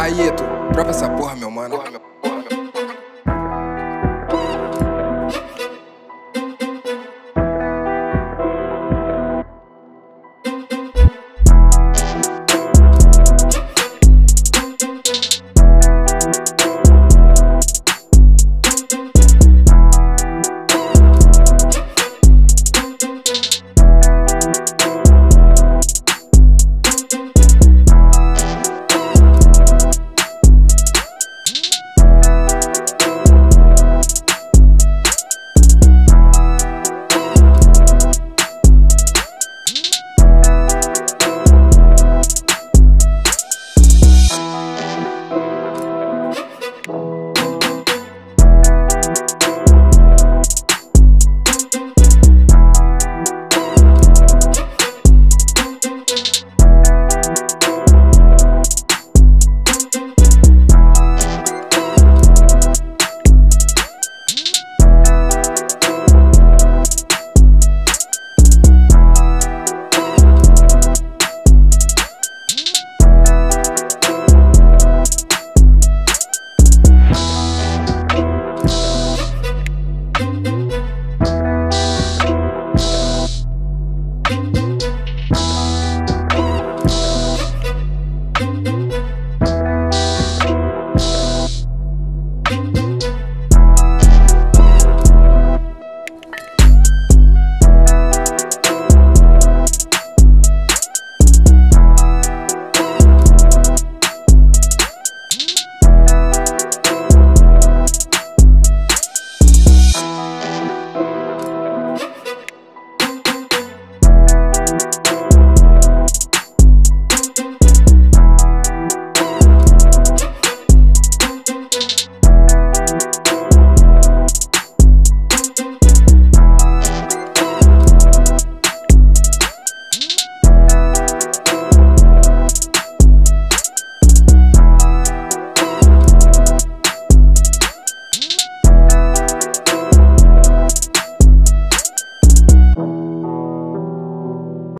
Aieto, prova essa porra, meu mano. Porra, meu...